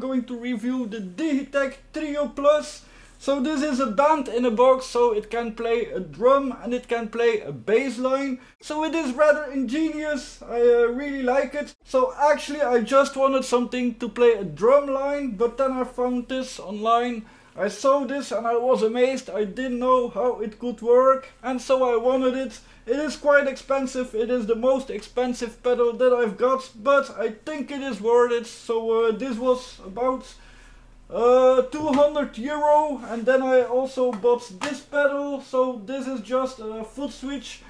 going to review the Digitech Trio Plus. So this is a band in a box, so it can play a drum and it can play a bass line. So it is rather ingenious, I uh, really like it. So actually I just wanted something to play a drum line, but then I found this online. I saw this and I was amazed, I didn't know how it could work and so I wanted it. It is quite expensive, it is the most expensive pedal that I've got, but I think it is worth it. So uh, this was about uh, 200 euro and then I also bought this pedal, so this is just a foot switch.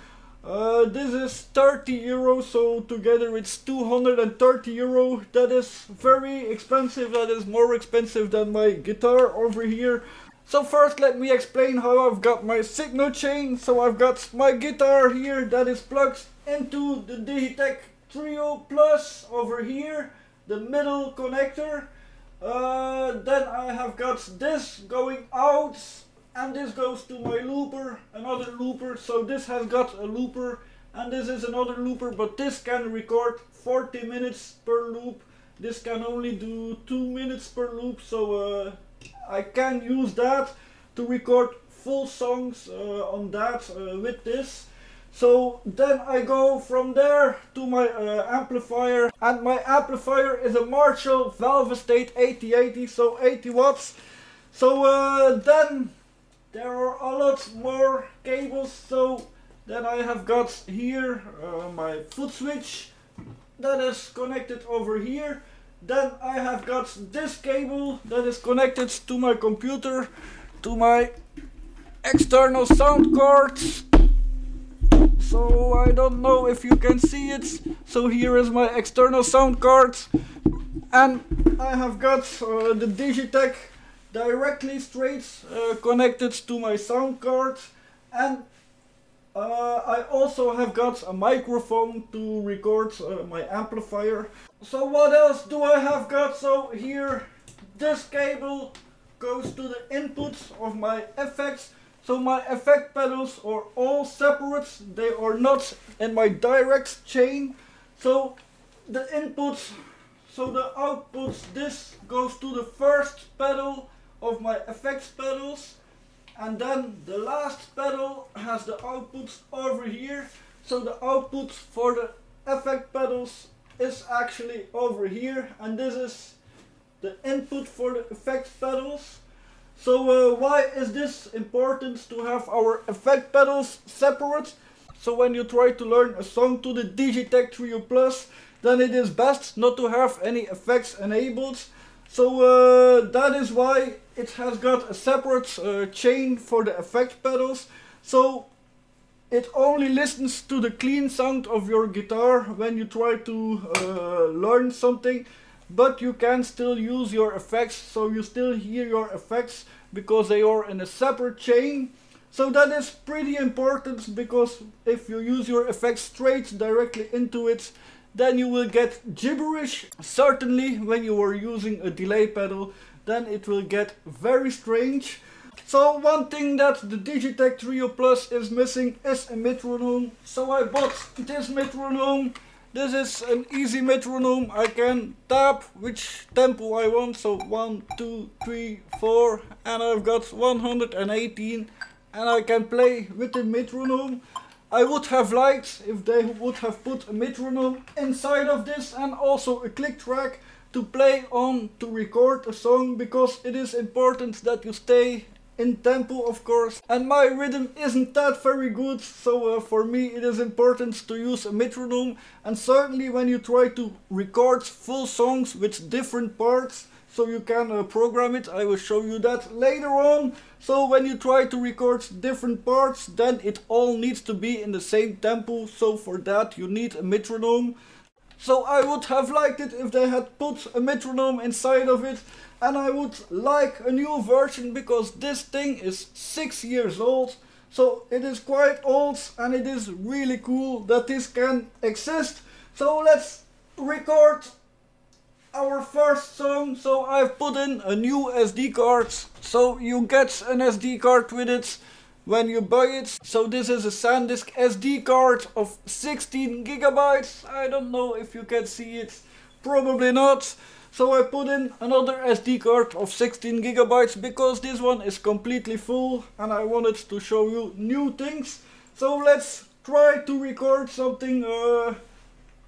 Uh, this is 30 euro, so together it's 230 euro. That is very expensive, that is more expensive than my guitar over here. So first let me explain how I've got my signal chain. So I've got my guitar here that is plugged into the Digitech Trio Plus over here, the middle connector. Uh, then I have got this going out and this goes to my looper, another looper. So this has got a looper and this is another looper, but this can record 40 minutes per loop. This can only do 2 minutes per loop, so uh, I can use that to record full songs uh, on that uh, with this. So then I go from there to my uh, amplifier and my amplifier is a Marshall Valvestate 8080 so 80 watts. So uh, then there are a lot more cables so then I have got here uh, my foot switch that is connected over here then I have got this cable that is connected to my computer, to my external sound cards. So I don't know if you can see it. So here is my external sound card. And I have got uh, the Digitech directly straight uh, connected to my sound card. And uh, I also have got a microphone to record uh, my amplifier. So what else do I have got? So here this cable goes to the input of my effects. So my effect pedals are all separate. They are not in my direct chain. So the inputs, so the outputs, this goes to the first pedal of my effects pedals and then the last pedal has the outputs over here. So the output for the effect pedals is actually over here. And this is the input for the effect pedals. So uh, why is this important to have our effect pedals separate? So when you try to learn a song to the Digitech Trio Plus then it is best not to have any effects enabled. So uh, that is why it has got a separate uh, chain for the effect pedals. So it only listens to the clean sound of your guitar when you try to uh, learn something. But you can still use your effects, so you still hear your effects because they are in a separate chain. So that is pretty important because if you use your effects straight directly into it, then you will get gibberish. Certainly when you are using a delay pedal, then it will get very strange. So one thing that the Digitech Trio Plus is missing is a metronome. So I bought this metronome. This is an easy metronome. I can tap which tempo I want. So 1, 2, 3, 4 and I've got 118 and I can play with the metronome. I would have liked if they would have put a metronome inside of this and also a click track to play on to record a song because it is important that you stay in tempo of course and my rhythm isn't that very good so uh, for me it is important to use a metronome and certainly when you try to record full songs with different parts so you can uh, program it. I will show you that later on. So when you try to record different parts, then it all needs to be in the same tempo. So for that you need a metronome. So I would have liked it if they had put a metronome inside of it. And I would like a new version because this thing is 6 years old. So it is quite old and it is really cool that this can exist. So let's record our first song so I've put in a new SD card so you get an SD card with it when you buy it so this is a SanDisk SD card of 16 gigabytes I don't know if you can see it Probably not. So I put in another SD card of 16 gigabytes because this one is completely full and I wanted to show you new things. So let's try to record something. Uh,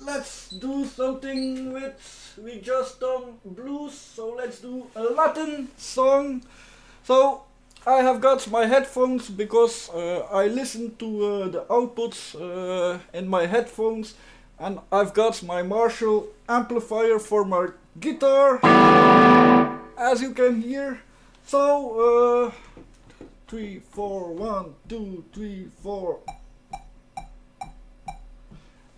let's do something with, we just done blues, so let's do a Latin song. So I have got my headphones because uh, I listen to uh, the outputs uh, in my headphones and I've got my Marshall amplifier for my guitar as you can hear. So uh, three four one two three four.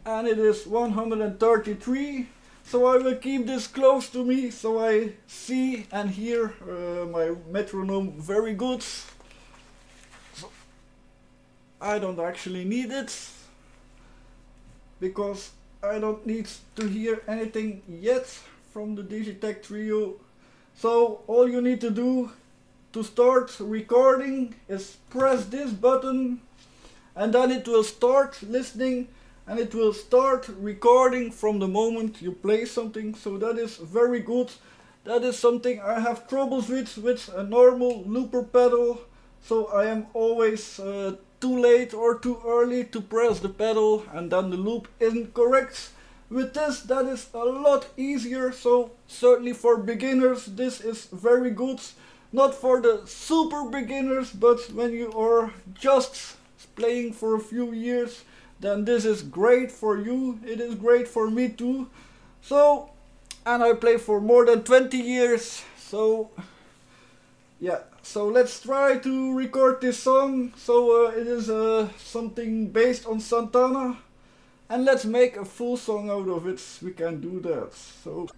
And it is 133 so I will keep this close to me so I see and hear uh, my metronome very good so I don't actually need it because I don't need to hear anything yet from the Digitech Trio. So all you need to do to start recording is press this button and then it will start listening and it will start recording from the moment you play something so that is very good that is something I have troubles with with a normal looper pedal so I am always uh, too late or too early to press the pedal and then the loop isn't correct. With this that is a lot easier so certainly for beginners this is very good. Not for the super beginners but when you are just playing for a few years then this is great for you. It is great for me too. So and I play for more than 20 years so yeah so let's try to record this song so uh, it is uh, something based on Santana and let's make a full song out of it we can do that so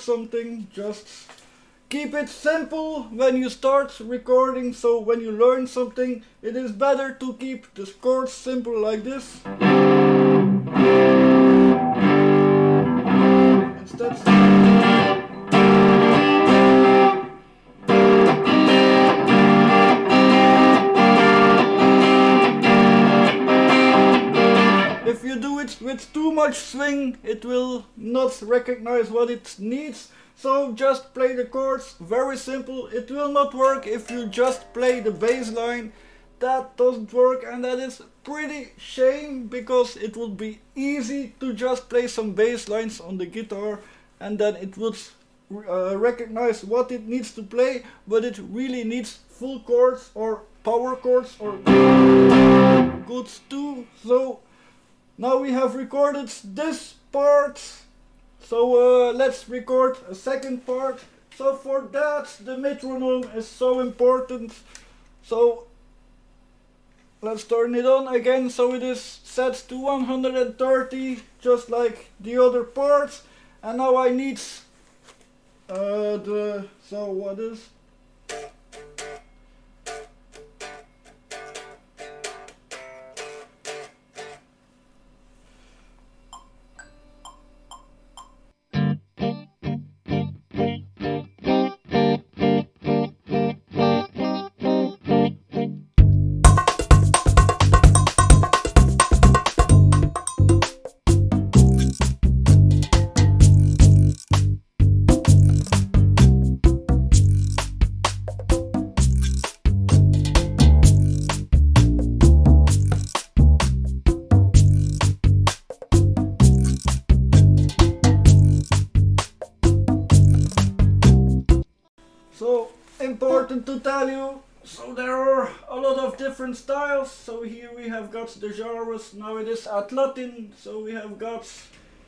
something. Just keep it simple when you start recording. So when you learn something, it is better to keep the chords simple like this. Instead. With too much swing, it will not recognize what it needs. So just play the chords, very simple. It will not work if you just play the bass line. That doesn't work and that is pretty shame because it would be easy to just play some bass lines on the guitar and then it would uh, recognize what it needs to play but it really needs full chords or power chords or goods too. So now we have recorded this part. So uh, let's record a second part. So for that the metronome is so important. So let's turn it on again so it is set to 130 just like the other parts. And now I need uh, the, so what is So here we have got the genres. Now it is at Latin. So we have got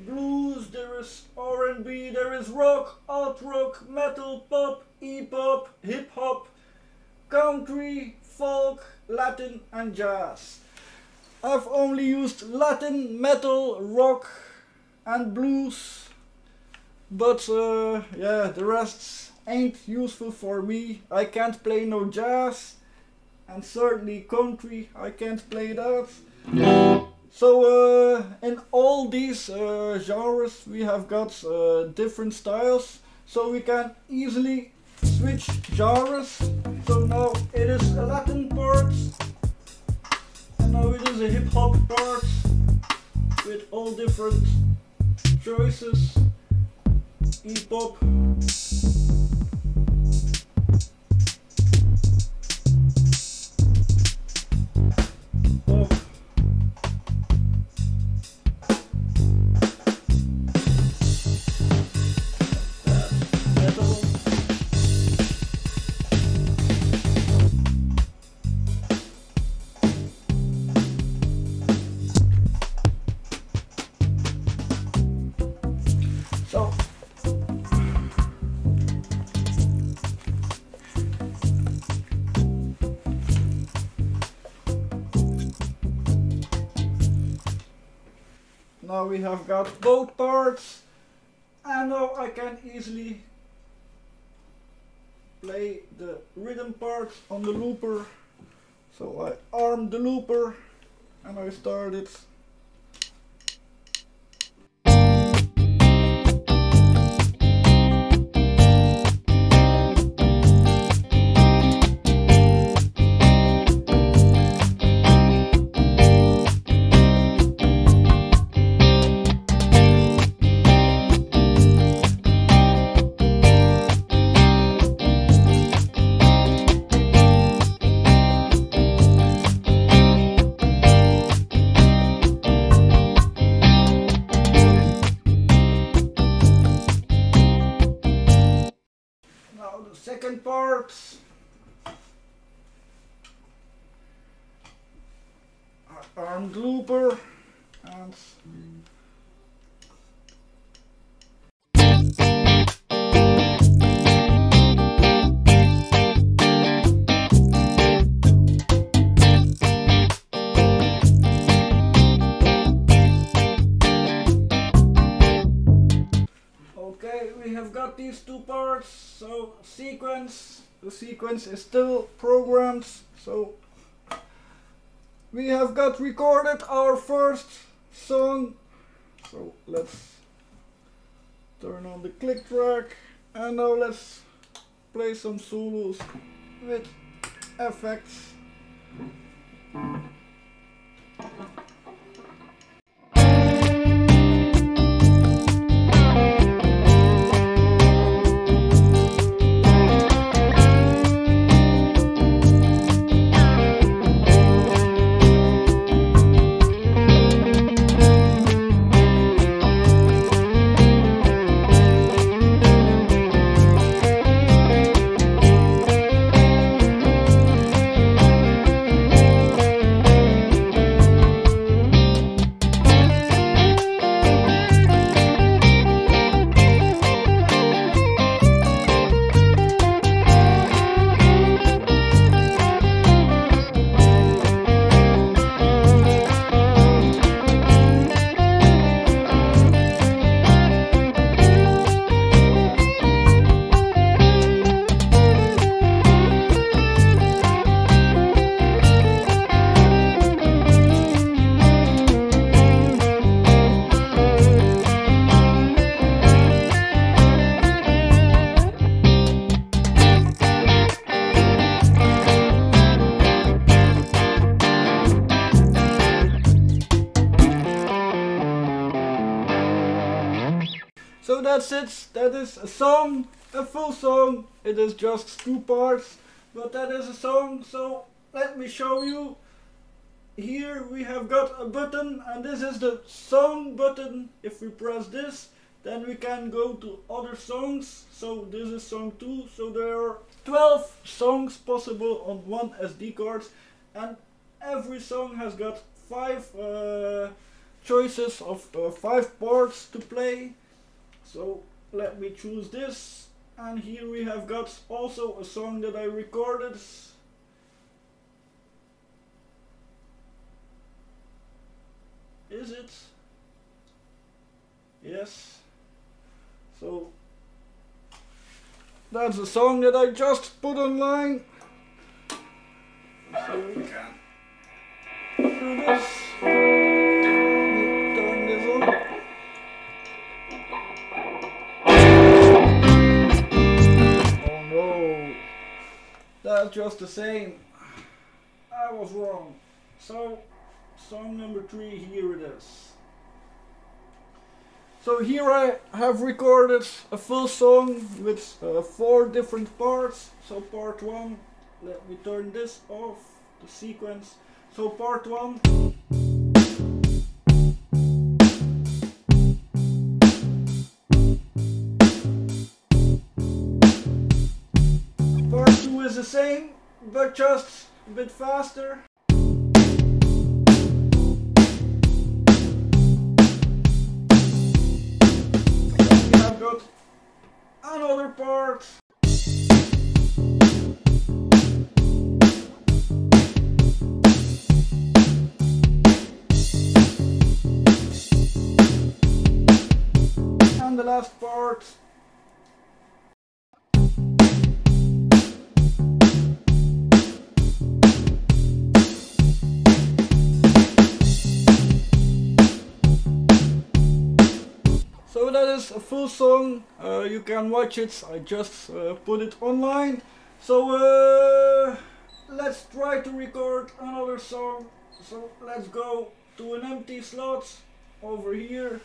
blues. There is R&B. There is rock, alt rock, metal, pop, e-pop, hip hop, country, folk, Latin, and jazz. I've only used Latin, metal, rock, and blues. But uh, yeah, the rest ain't useful for me. I can't play no jazz and certainly country, I can't play that. So uh, in all these uh, genres we have got uh, different styles so we can easily switch genres. So now it is a Latin part and now it is a hip hop part with all different choices. E-pop pop. Have got both parts and now I can easily play the rhythm part on the looper. So I arm the looper and I start it. works. Arm looper and Okay, we have got these two parts, so sequence the sequence is still programmed. So we have got recorded our first song. So let's turn on the click track and now let's play some solos with effects. Song, a full song. It is just two parts, but that is a song. So let me show you. Here we have got a button and this is the song button. If we press this, then we can go to other songs. So this is song 2. So there are 12 songs possible on one SD card and every song has got 5 uh, choices of uh, 5 parts to play. So let me choose this and here we have got also a song that I recorded. Is it? Yes. So that's a song that I just put online. So we can do this. Just the same. I was wrong. So, song number three, here it is. So here I have recorded a full song with uh, four different parts. So part one, let me turn this off, the sequence. So part one. Same, but just a bit faster. We have got another part. You can watch it. I just uh, put it online. So uh, let's try to record another song. So let's go to an empty slot over here.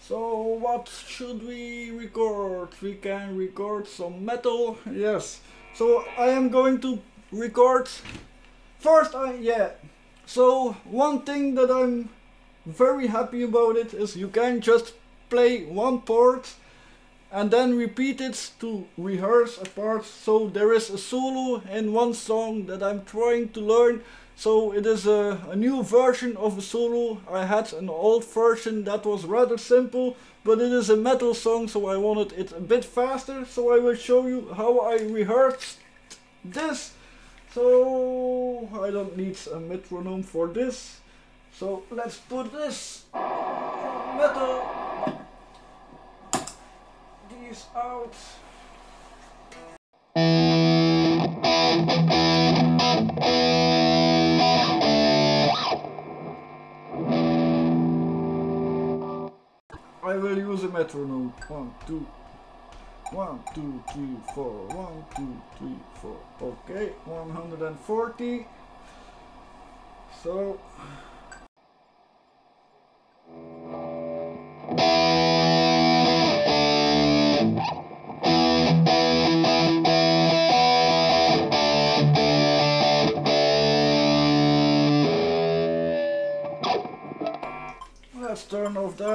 So what should we record? We can record some metal. Yes. So I am going to record first. I yeah. So one thing that I'm very happy about it is you can just play one part and then repeat it to rehearse a part. So there is a solo in one song that I'm trying to learn. So it is a, a new version of a solo. I had an old version that was rather simple, but it is a metal song, so I wanted it a bit faster. So I will show you how I rehearsed this. So I don't need a metronome for this. So let's put this metal Peace out. I will use a metronome. One, two, one, two, three, four. One, two, three, four. Okay, 140. So.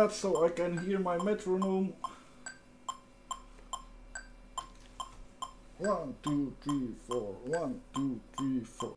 That so I can hear my metronome. One, two, three, four. One, two, three, four.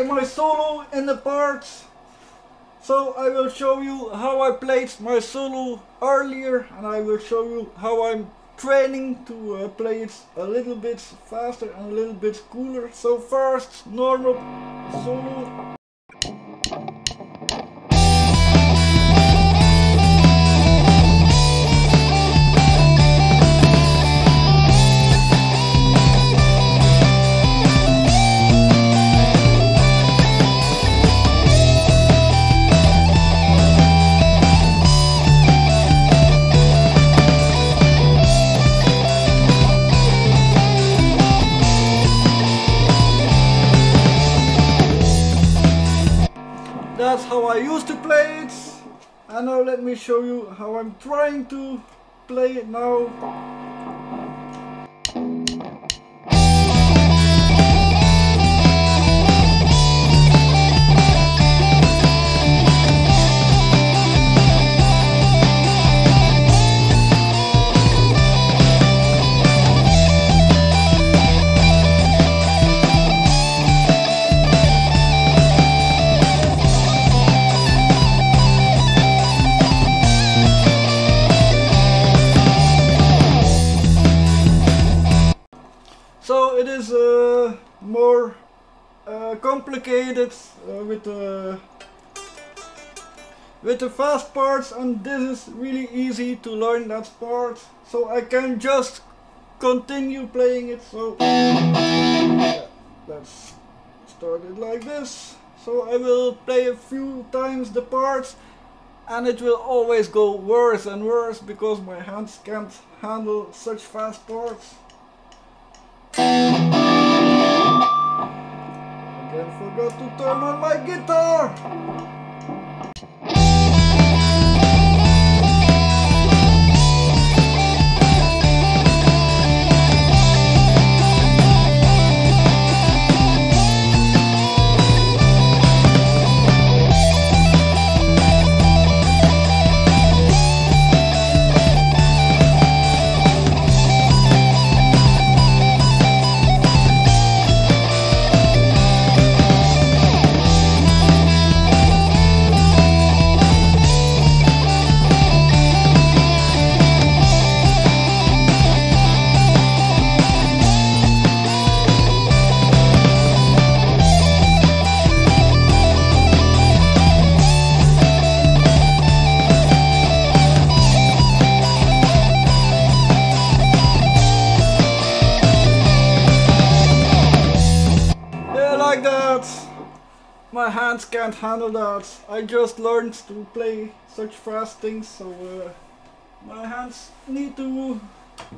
Play my solo in the parts. So I will show you how I played my solo earlier and I will show you how I'm training to uh, play it a little bit faster and a little bit cooler. So first, normal solo. Show you how I'm trying to play it now. Complicated uh, with the with the fast parts and this is really easy to learn that part so I can just continue playing it so yeah, let's start it like this. So I will play a few times the parts and it will always go worse and worse because my hands can't handle such fast parts Again forgot to turn on my guitar! Handle that. I just learned to play such fast things, so uh, my hands need to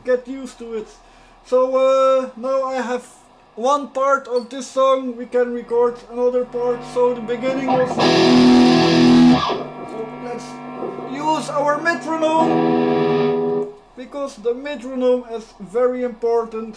get used to it. So uh, now I have one part of this song, we can record another part, so the beginning was... So let's use our metronome, because the metronome is very important.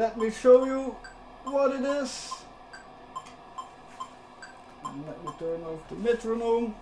Let me show you what it is. And let me turn off the metronome.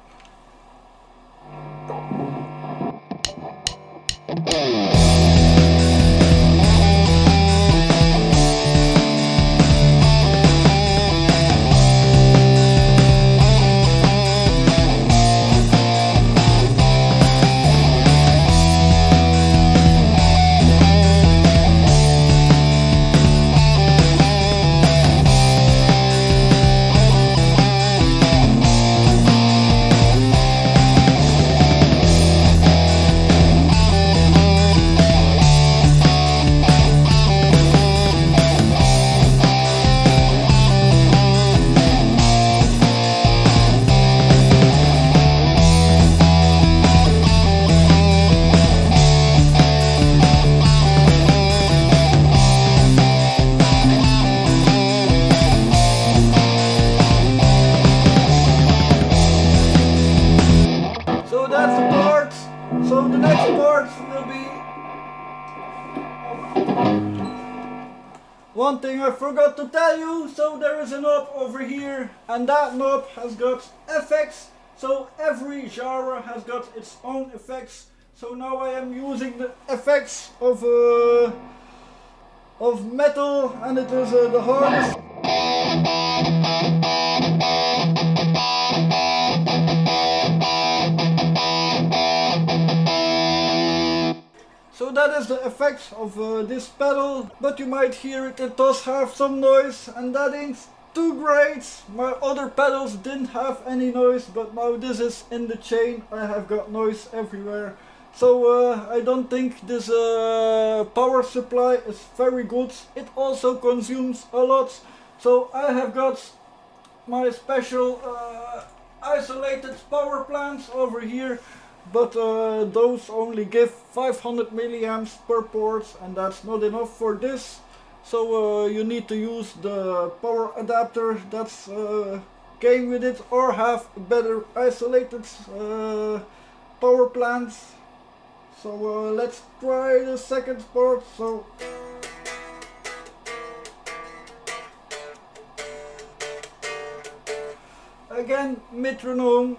Forgot to tell you. So there is a knob over here, and that knob has got effects. So every genre has got its own effects. So now I am using the effects of uh, of metal, and it is uh, the hardest. That is the effect of uh, this pedal, but you might hear it, it does have some noise and that ain't too great. My other pedals didn't have any noise, but now this is in the chain, I have got noise everywhere. So uh, I don't think this uh, power supply is very good. It also consumes a lot. So I have got my special uh, isolated power plants over here but uh, those only give 500 milliamps per port and that's not enough for this. So uh, you need to use the power adapter that's uh, came with it or have better isolated uh, power plants. So uh, let's try the second port so. Again metronome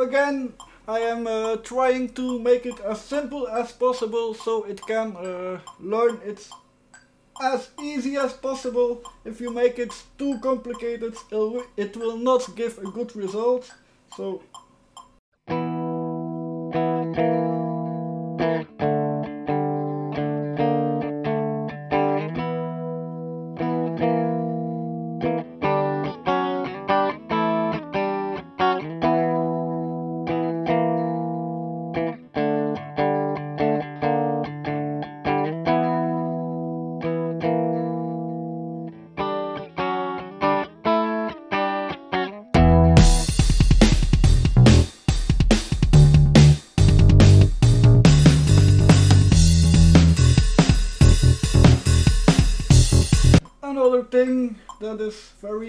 Again, I am uh, trying to make it as simple as possible so it can uh, learn its as easy as possible. If you make it too complicated, it will not give a good result. So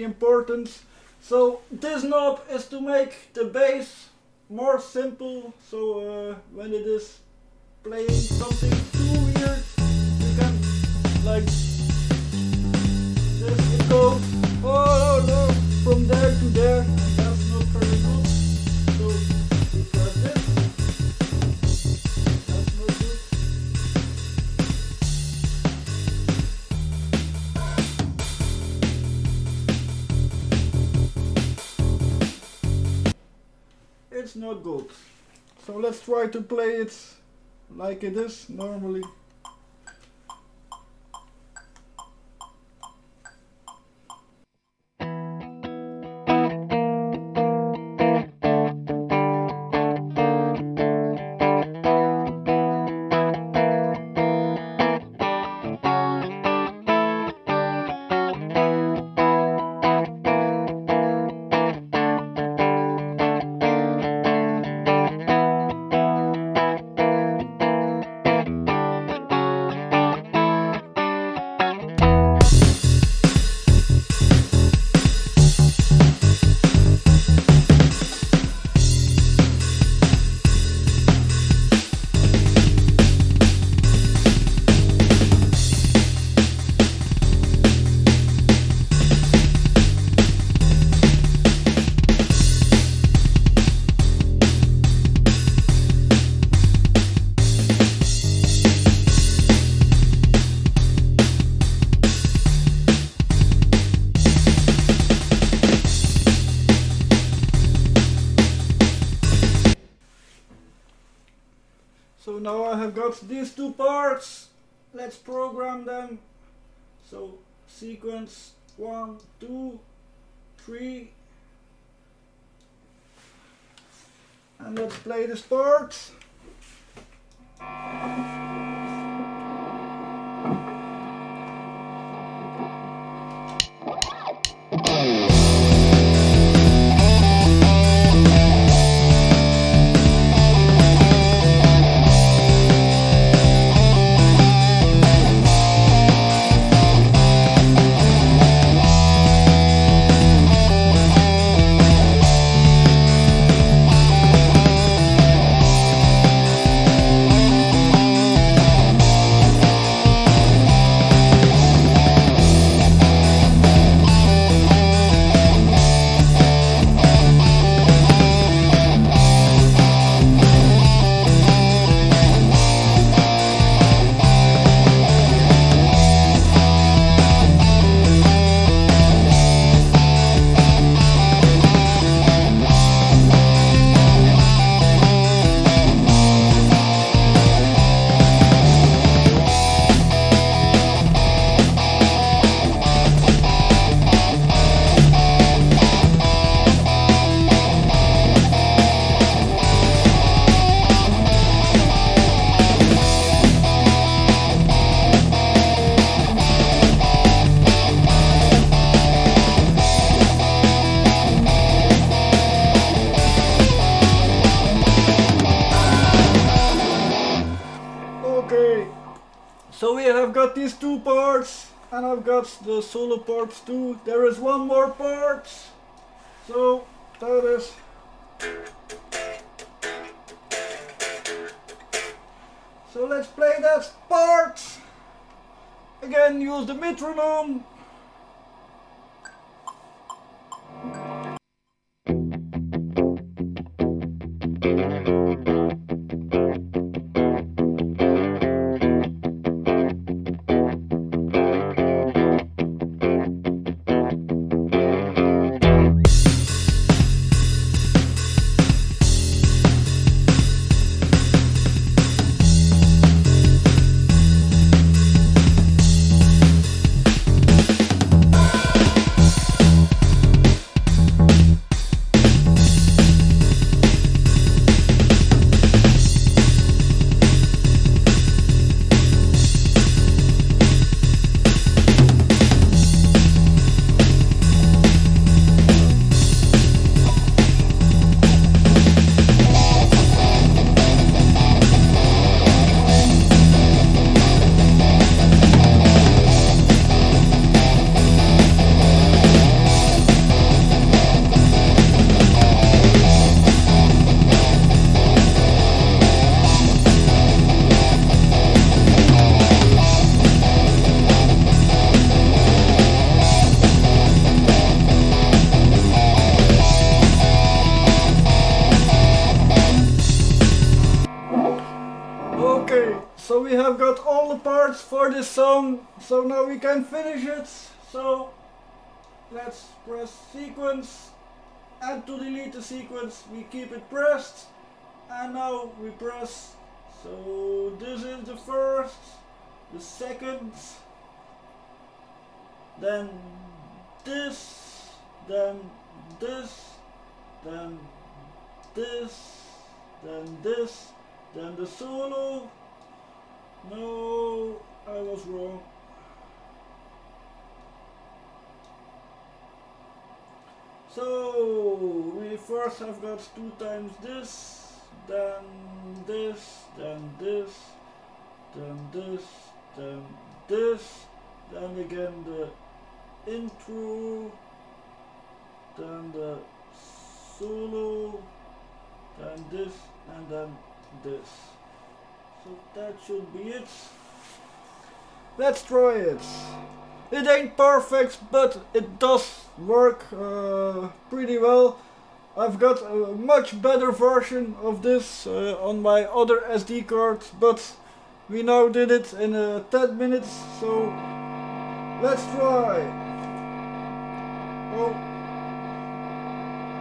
important. So this knob is to make the bass more simple. So uh, when it is playing something too weird, you can like good. So let's try to play it like it is normally. Got these two parts. Let's program them. So sequence one, two, three. And let's play this part. The solo parts too. There is one more part. So that is So let's play that part. Again use the metronome. Keep it pressed. And now we press so this is the first the second then this then this then this then this then the solo. No I was wrong. So first I've got two times this, then this, then this, then this, then this, then again the intro, then the solo, then this, and then this. So that should be it. Let's try it. It ain't perfect, but it does work uh, pretty well. I've got a much better version of this uh, on my other SD card, but we now did it in uh, 10 minutes, so let's try. Oh,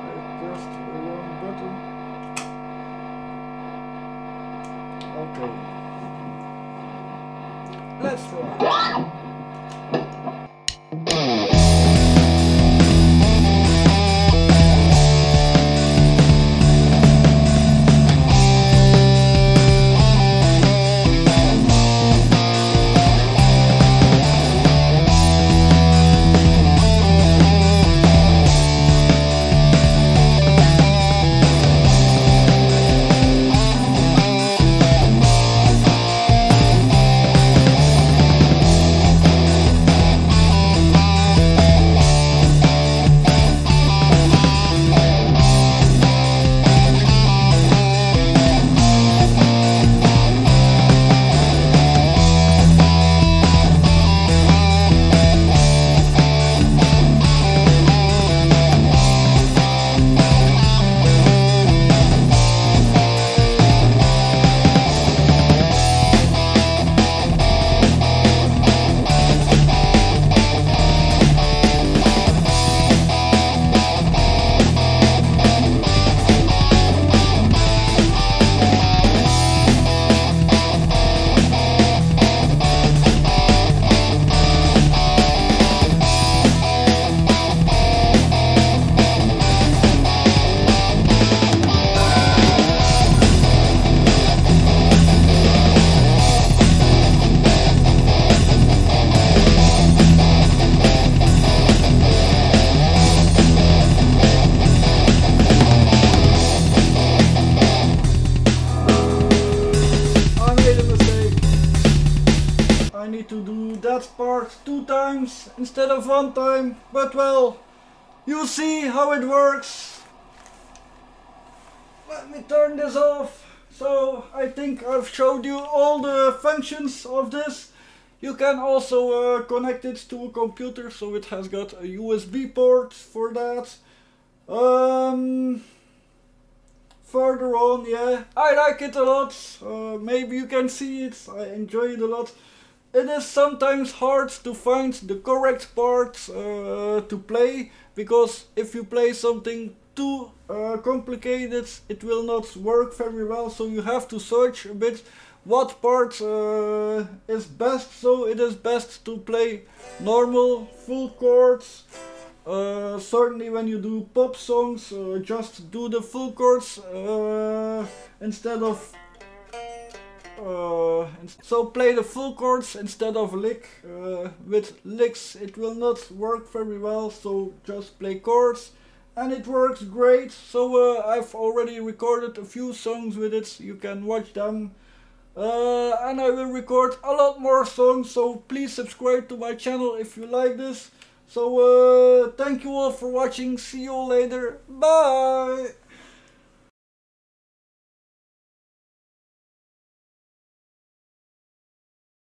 I pressed the wrong button. Okay. Let's try. Well, you'll see how it works. Let me turn this off. So I think I've showed you all the functions of this. You can also uh, connect it to a computer, so it has got a USB port for that. Um, further on, yeah, I like it a lot. Uh, maybe you can see it. I enjoy it a lot. It is sometimes hard to find the correct parts uh, to play because if you play something too uh, complicated it will not work very well so you have to search a bit what part uh, is best. So it is best to play normal full chords uh, certainly when you do pop songs uh, just do the full chords uh, instead of uh, so play the full chords instead of lick. Uh, with licks it will not work very well, so just play chords and it works great. So uh, I've already recorded a few songs with it, you can watch them. Uh, and I will record a lot more songs, so please subscribe to my channel if you like this. So uh, thank you all for watching, see you later, bye!